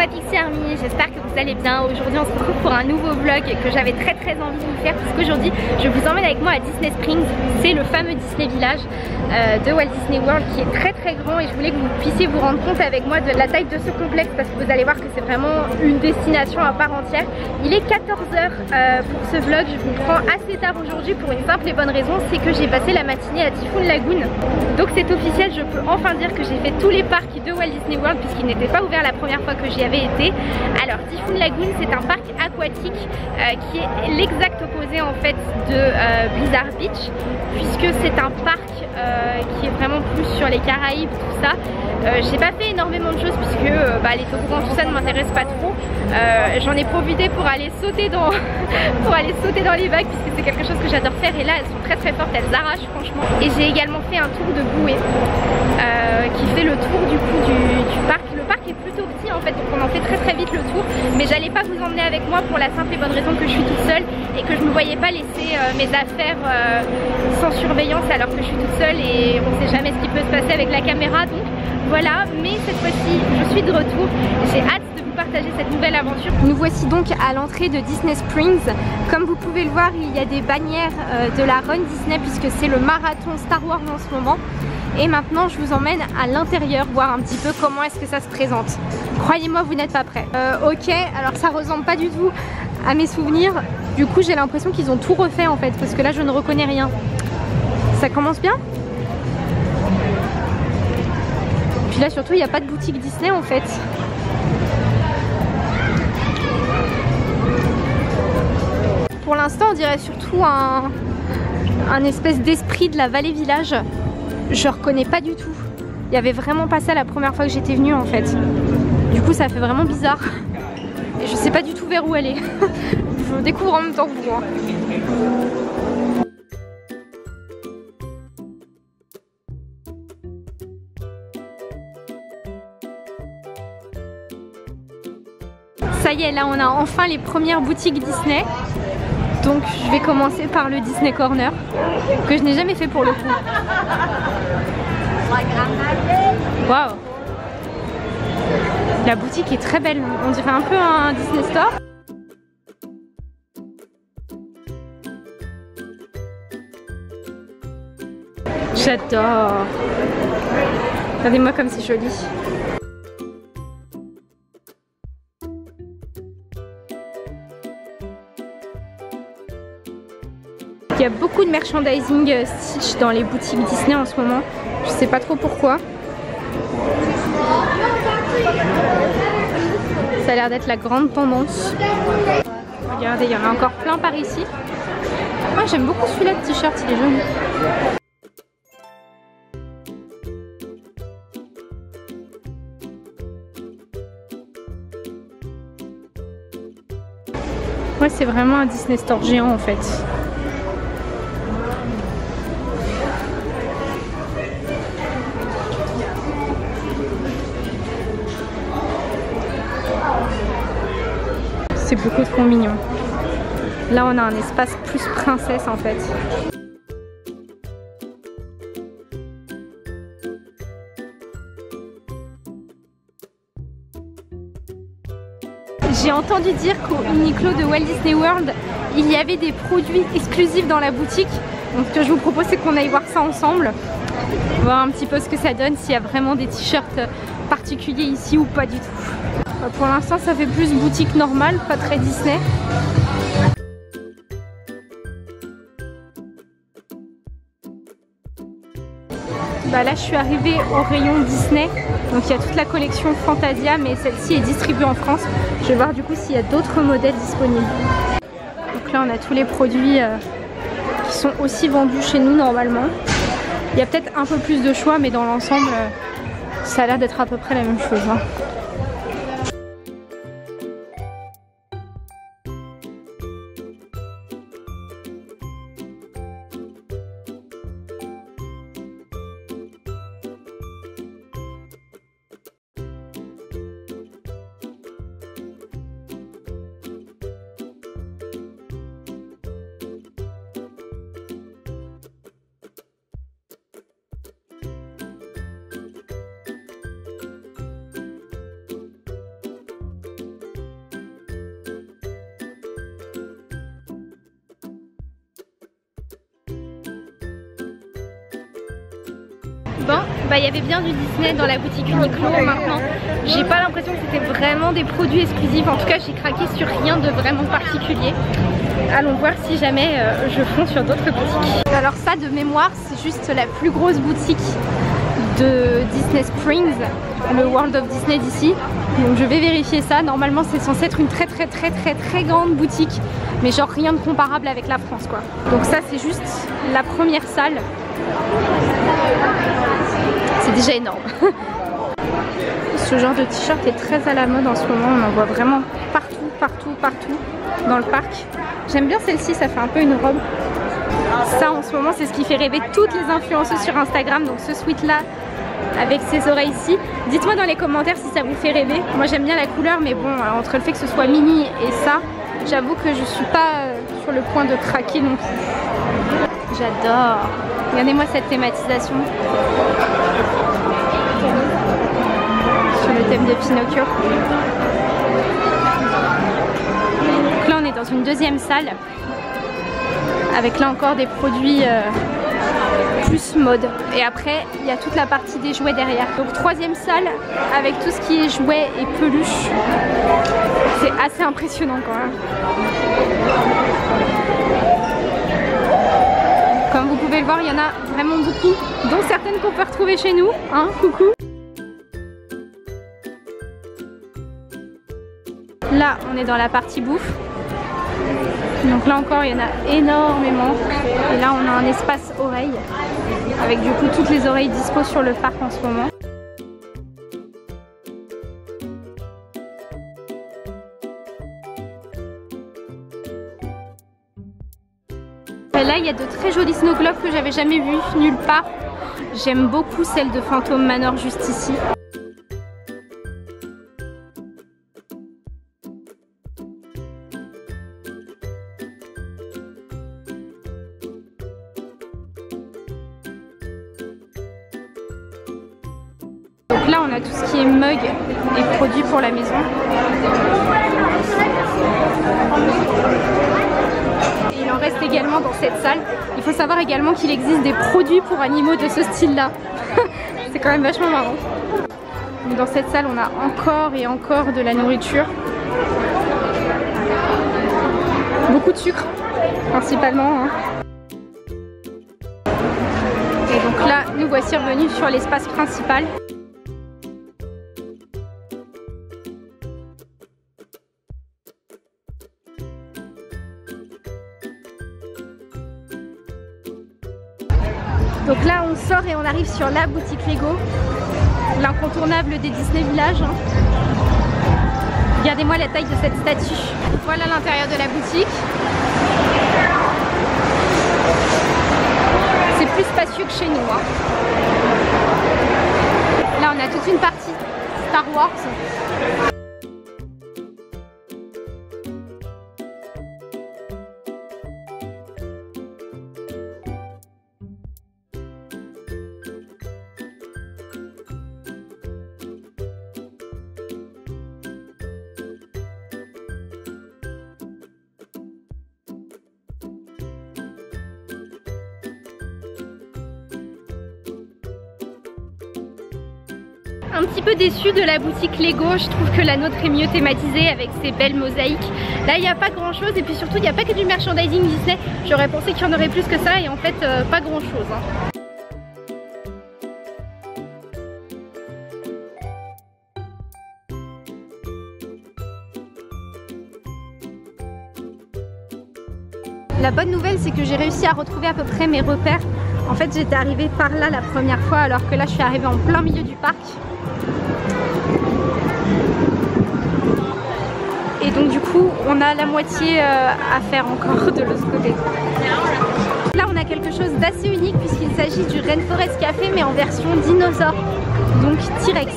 ma Pixie Army, j'espère que vous allez bien. Aujourd'hui on se retrouve pour un nouveau vlog que j'avais très très envie de vous faire parce qu'aujourd'hui je vous emmène avec moi à Disney Springs. C'est le fameux Disney Village euh, de Walt Disney World qui est très très grand et je voulais que vous puissiez vous rendre compte avec moi de la taille de ce complexe parce que vous allez voir que c'est vraiment une destination à part entière. Il est 14h euh, pour ce vlog, je vous prends assez tard aujourd'hui pour une simple et bonne raison, c'est que j'ai passé la matinée à Typhoon Lagoon. Donc c'est officiel, je peux enfin dire que j'ai fait tous les parcs de Walt Disney World puisqu'il n'était pas ouvert la première fois que j'y été. Alors Typhoon Lagoon c'est un parc aquatique euh, qui est l'exact opposé en fait de euh, Blizzard Beach puisque c'est un parc euh, qui est vraiment plus sur les Caraïbes, tout ça. j'ai pas fait énormément de choses puisque bah, les toboggans tout ça ne m'intéresse pas trop. J'en ai profité pour aller sauter dans pour aller sauter dans les vagues puisque c'est quelque chose que j'adore faire et là elles sont très très fortes, elles arrachent franchement. Et j'ai également fait un tour de bouée qui fait le tour du coup du parc. Parc est plutôt petit en fait donc on en fait très très vite le tour. Mais j'allais pas vous emmener avec moi pour la simple et bonne raison que je suis toute seule et que je ne voyais pas laisser euh, mes affaires euh, sans surveillance alors que je suis toute seule et on sait jamais ce qui peut se passer avec la caméra. Donc voilà. Mais cette fois-ci je suis de retour. J'ai hâte de vous partager cette nouvelle aventure. Nous voici donc à l'entrée de Disney Springs. Comme vous pouvez le voir il y a des bannières euh, de la Run Disney puisque c'est le marathon Star Wars en ce moment et maintenant je vous emmène à l'intérieur voir un petit peu comment est-ce que ça se présente. Croyez-moi vous n'êtes pas prêts. Euh, ok alors ça ressemble pas du tout à mes souvenirs. Du coup j'ai l'impression qu'ils ont tout refait en fait parce que là je ne reconnais rien. Ça commence bien? Puis là surtout il n'y a pas de boutique Disney en fait. Pour l'instant on dirait surtout un, un espèce d'esprit de la vallée village je reconnais pas du tout. Il y avait vraiment pas ça la première fois que j'étais venue en fait. Du coup ça fait vraiment bizarre. Et je sais pas du tout vers où aller. je découvre en même temps que vous. Hein. Ça y est, là on a enfin les premières boutiques Disney. Donc je vais commencer par le Disney Corner que je n'ai jamais fait pour le coup. Waouh La boutique est très belle, on dirait un peu un Disney Store. J'adore Regardez-moi comme c'est joli Il y a beaucoup de merchandising euh, Stitch dans les boutiques Disney en ce moment. Je sais pas trop pourquoi. Ça a l'air d'être la grande tendance. Regardez, il y en a encore plein par ici. Moi j'aime beaucoup celui-là de t-shirt, il est joli. Moi c'est vraiment un Disney Store géant en fait. C'est beaucoup trop mignon. Là on a un espace plus princesse en fait. J'ai entendu dire qu'au Uniqlo de Walt Disney World, il y avait des produits exclusifs dans la boutique. Donc ce que je vous propose c'est qu'on aille voir ça ensemble. Voir un petit peu ce que ça donne, s'il y a vraiment des t-shirts particuliers ici ou pas du tout. Pour l'instant ça fait plus boutique normale, pas très Disney. Bah là je suis arrivée au rayon Disney donc il y a toute la collection Fantasia mais celle-ci est distribuée en France je vais voir du coup s'il y a d'autres modèles disponibles donc là on a tous les produits euh, qui sont aussi vendus chez nous normalement il y a peut-être un peu plus de choix mais dans l'ensemble euh, ça a l'air d'être à peu près la même chose hein. Bon, bah il y avait bien du Disney dans la boutique Uniqlo maintenant. J'ai pas l'impression que c'était vraiment des produits exclusifs. En tout cas, j'ai craqué sur rien de vraiment particulier. Allons voir si jamais euh, je fonce sur d'autres boutiques. Alors ça, de mémoire, c'est juste la plus grosse boutique de Disney Springs, le World of Disney d'ici. Donc je vais vérifier ça. Normalement, c'est censé être une très très très très très grande boutique, mais genre rien de comparable avec la France quoi. Donc ça, c'est juste la première salle. Déjà énorme. Ce genre de t-shirt est très à la mode en ce moment. On en voit vraiment partout, partout, partout dans le parc. J'aime bien celle-ci, ça fait un peu une robe. Ça en ce moment c'est ce qui fait rêver toutes les influenceuses sur Instagram. Donc ce sweat là avec ces oreilles-ci. Dites-moi dans les commentaires si ça vous fait rêver. Moi j'aime bien la couleur mais bon entre le fait que ce soit mini et ça, j'avoue que je suis pas euh, sur le point de craquer non plus. J'adore. Regardez-moi cette thématisation. Le thème de Pinocchio. Donc là on est dans une deuxième salle avec là encore des produits euh, plus mode. Et après il y a toute la partie des jouets derrière. Donc troisième salle avec tout ce qui est jouets et peluches. C'est assez impressionnant quand même. Comme vous pouvez le voir il y en a vraiment beaucoup dont certaines qu'on peut retrouver chez nous hein. Coucou là on est dans la partie bouffe donc là encore, il y en a énormément. Et là, on a un espace oreille avec du coup toutes les oreilles dispo sur le parc en ce moment. Là, il y a de très jolis snow globes que j'avais jamais vus nulle part. J'aime beaucoup celle de Phantom Manor juste ici. Également dans cette salle. Il faut savoir également qu'il existe des produits pour animaux de ce style là. C'est quand même vachement marrant. Dans cette salle on a encore et encore de la nourriture. Beaucoup de sucre principalement. Hein. Et donc là nous voici revenus sur l'espace principal. Et on arrive sur la boutique Lego, l'incontournable des Disney Village. Hein. Regardez-moi la taille de cette statue. Voilà l'intérieur de la boutique. C'est plus spacieux que chez nous. Hein. Là on a toute une partie Star Wars. Un petit peu déçue de la boutique Lego. Je trouve que la nôtre est mieux thématisée avec ses belles mosaïques. Là, il n'y a pas grand chose et puis surtout, il n'y a pas que du merchandising Disney. J'aurais pensé qu'il y en aurait plus que ça et en fait, euh, pas grand chose. Hein. La bonne nouvelle, c'est que j'ai réussi à retrouver à peu près mes repères. En fait, j'étais arrivée par là la première fois, alors que là, je suis arrivée en plein milieu du parc. Donc du coup, on a la moitié euh, à faire encore de l'autre côté. Là, on a quelque chose d'assez unique puisqu'il s'agit du Rainforest Café, mais en version dinosaure, donc T-Rex.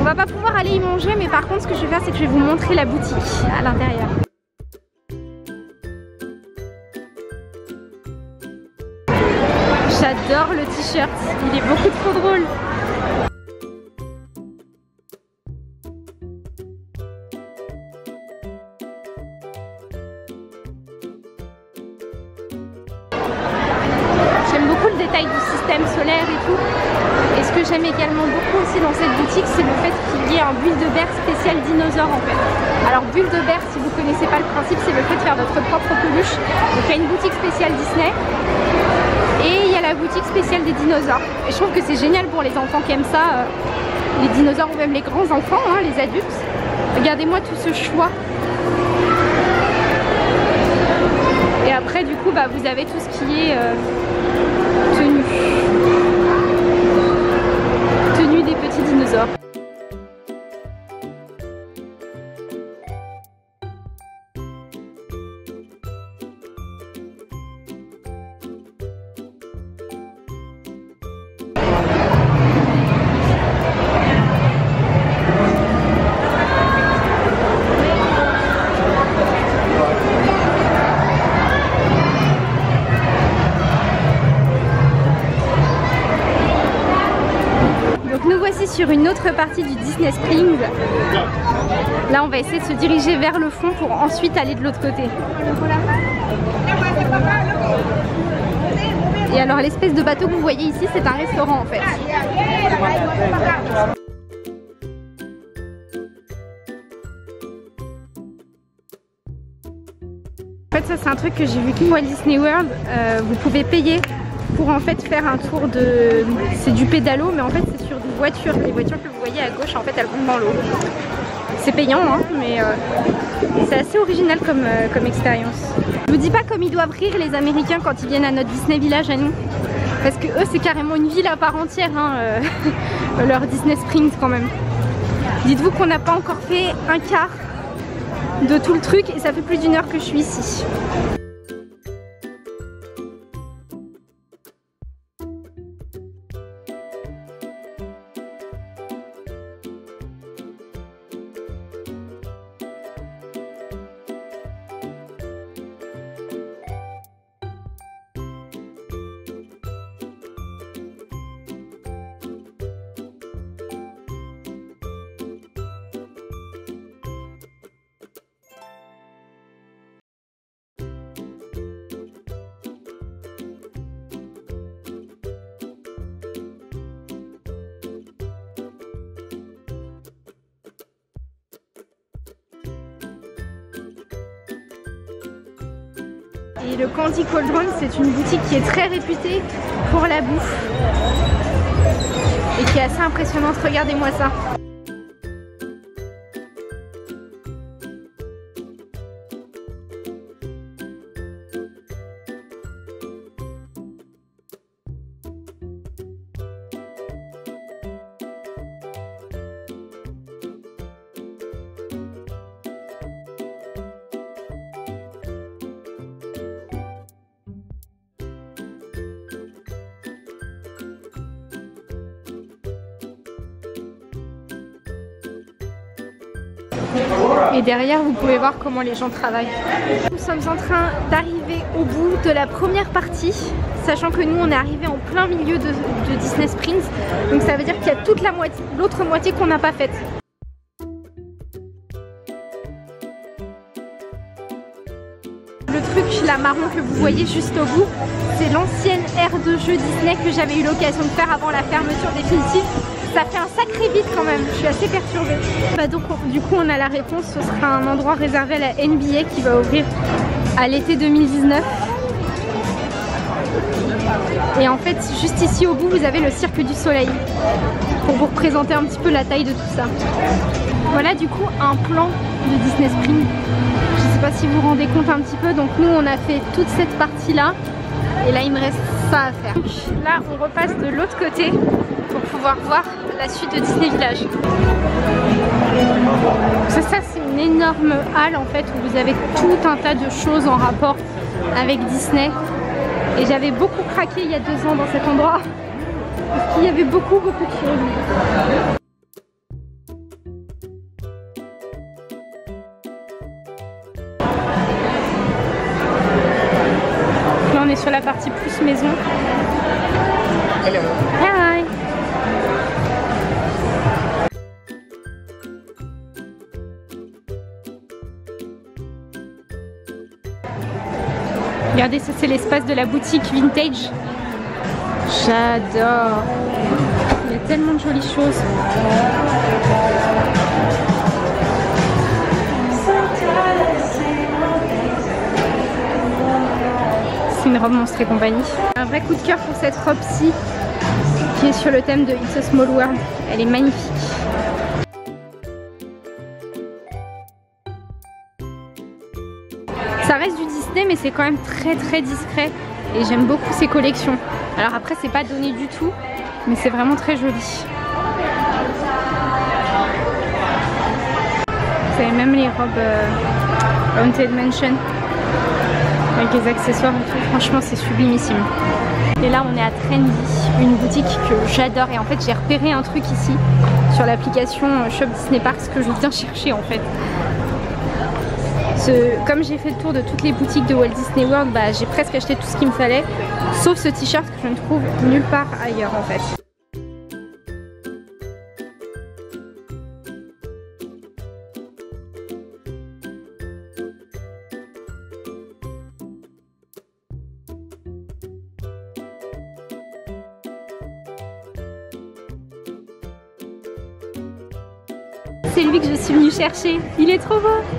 On va pas pouvoir aller y manger, mais par contre, ce que je vais faire, c'est que je vais vous montrer la boutique à l'intérieur. J'adore le t-shirt, il est beaucoup trop drôle. Que j'aime également beaucoup aussi dans cette boutique, c'est le fait qu'il y ait un bulle de bear spécial dinosaure en fait. Alors bulle de bear, si vous connaissez pas le principe, c'est le fait de faire votre propre peluche. Donc il y a une boutique spéciale Disney et il y a la boutique spéciale des dinosaures. Et je trouve que c'est génial pour les enfants qui aiment ça, euh, les dinosaures ou même les grands enfants, hein, les adultes. Regardez-moi tout ce choix. Et après du coup bah, vous avez tout ce qui est euh, tenue. Tenue des petits dinosaures. Partie du Disney Springs. Là on va essayer de se diriger vers le fond pour ensuite aller de l'autre côté. Et alors l'espèce de bateau que vous voyez ici c'est un restaurant en fait. En fait ça c'est un truc que j'ai vu qu'à Walt Disney World. Euh, vous pouvez payer pour en fait faire un tour de... C'est du pédalo mais en fait c'est sur Les voitures que vous voyez à gauche en fait elles vont dans l'eau. C'est payant hein, mais euh, c'est assez original comme, euh, comme expérience. Je vous dis pas comme ils doivent rire les Américains quand ils viennent à notre Disney Village à nous. Parce que eux c'est carrément une ville à part entière, hein, euh, leur Disney Springs quand même. Dites-vous qu'on n'a pas encore fait un quart de tout le truc et ça fait plus d'une heure que je suis ici. Et le Candy Cauldron, c'est une boutique qui est très réputée pour la bouffe et qui est assez impressionnante. Regardez-moi ça. Et derrière, vous pouvez voir comment les gens travaillent. Nous sommes en train d'arriver au bout de la première partie, sachant que nous, on est arrivé en plein milieu de, Disney Springs. Donc ça veut dire qu'il y a toute la moitié, l'autre moitié qu'on n'a pas faite. Le truc, la marron que vous voyez juste au bout, c'est l'ancienne aire de jeu Disney que j'avais eu l'occasion de faire avant la fermeture définitive. Ça fait un sacré vide quand même, je suis assez perturbée. Bah donc du coup on a la réponse, ce sera un endroit réservé à la NBA qui va ouvrir à l'été 2019. Et en fait juste ici au bout vous avez le Cirque du Soleil pour vous représenter un petit peu la taille de tout ça. Voilà du coup un plan de Disney Springs. Je sais pas si vous vous rendez compte un petit peu, donc nous on a fait toute cette partie là et là il me reste ça à faire. Là on repasse de l'autre côté pour pouvoir voir la suite de Disney Village. Ça, ça c'est une énorme halle en fait où vous avez tout un tas de choses en rapport avec Disney. Et j'avais beaucoup craqué il y a deux ans dans cet endroit. Parce qu'il y avait beaucoup beaucoup de choses. Là on est sur la partie plus maison. Regardez, ça c'est l'espace de la boutique vintage. J'adore. Il y a tellement de jolies choses. C'est une robe monstre et compagnie. Un vrai coup de cœur pour cette robe-ci qui est sur le thème de It's a Small World. Elle est magnifique. C'est quand même très très discret et j'aime beaucoup ces collections. Alors après c'est pas donné du tout mais c'est vraiment très joli. Vous avez même les robes euh, Haunted Mansion avec les accessoires et tout. Franchement c'est sublimissime. Et là on est à Trendy, une boutique que j'adore et en fait j'ai repéré un truc ici sur l'application Shop Disney Parks que je viens chercher en fait. Comme j'ai fait le tour de toutes les boutiques de Walt Disney World, bah, j'ai presque acheté tout ce qu'il me fallait, sauf ce t-shirt que je ne trouve nulle part ailleurs en fait. C'est lui que je suis venue chercher. Il est trop beau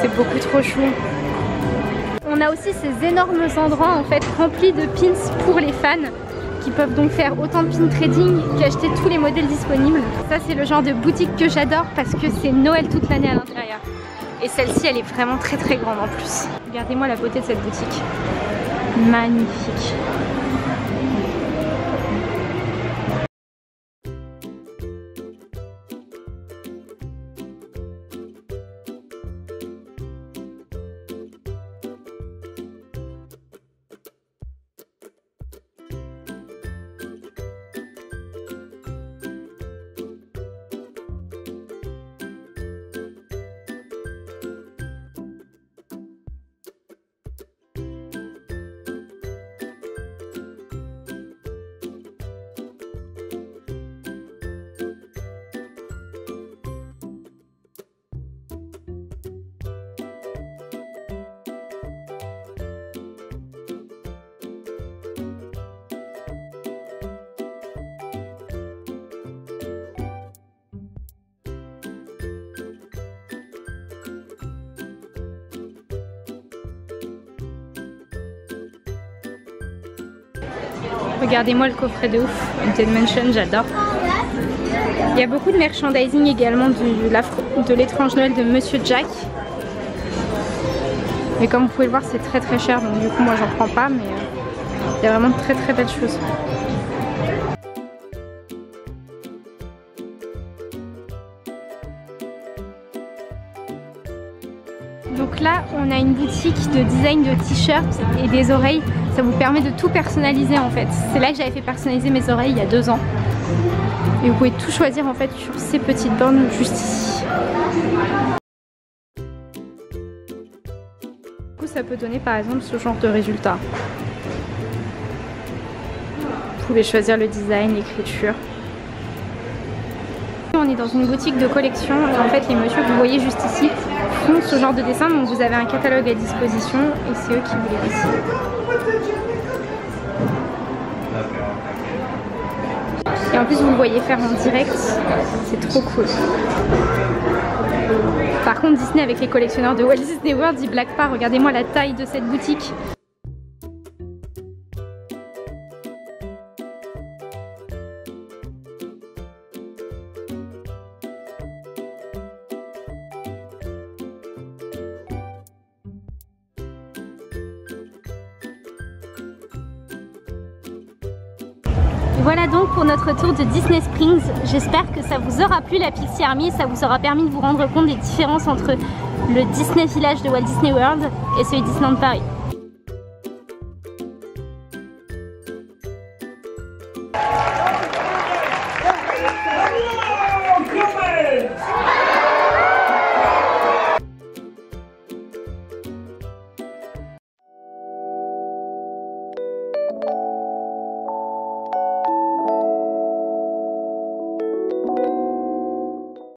C'est beaucoup trop chou. On a aussi ces énormes endroits en fait remplis de pins pour les fans qui peuvent donc faire autant de pin trading qu'acheter tous les modèles disponibles. Ça c'est le genre de boutique que j'adore parce que c'est Noël toute l'année à l'intérieur. Et celle-ci elle est vraiment très très grande en plus. Regardez-moi la beauté de cette boutique. Magnifique. Regardez-moi le coffret de ouf, Haunted Mansion, j'adore. Il y a beaucoup de merchandising également de l'étrange Noël de Monsieur Jack. Mais comme vous pouvez le voir, c'est très très cher, donc du coup moi j'en prends pas, mais euh, il y a vraiment de très très belles choses. Donc là, on a une boutique de design de t-shirts et des oreilles. Ça vous permet de tout personnaliser en fait. C'est là que j'avais fait personnaliser mes oreilles il y a deux ans. Et vous pouvez tout choisir en fait sur ces petites bornes juste ici. Du coup, ça peut donner par exemple ce genre de résultat. Vous pouvez choisir le design, l'écriture. On est dans une boutique de collection et en fait les messieurs que vous voyez juste ici font ce genre de dessin donc vous avez un catalogue à disposition et c'est eux qui vous les dessinent. En plus vous le voyez faire en direct, c'est trop cool. Par contre Disney avec les collectionneurs de Walt Disney World ils blaguent pas, regardez-moi la taille de cette boutique. Voilà donc pour notre tour de Disney Springs. J'espère que ça vous aura plu la Pixie Army, ça vous aura permis de vous rendre compte des différences entre le Disney Village de Walt Disney World et celui Disneyland Paris.